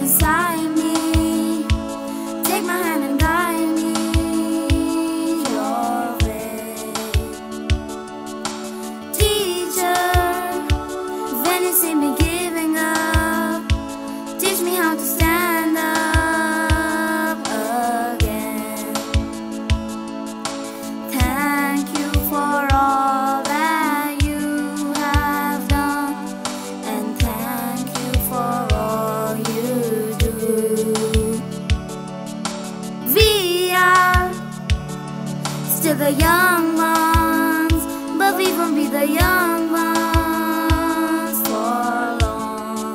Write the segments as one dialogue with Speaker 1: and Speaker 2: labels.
Speaker 1: Cause I'm young ones, but we won't be the young ones for long.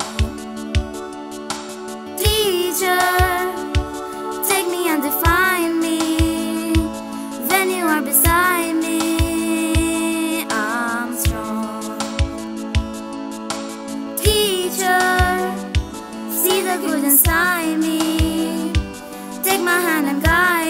Speaker 1: Teacher, take me and define me. When you are beside me, I'm strong. Teacher, see the good inside me. Take my hand and guide.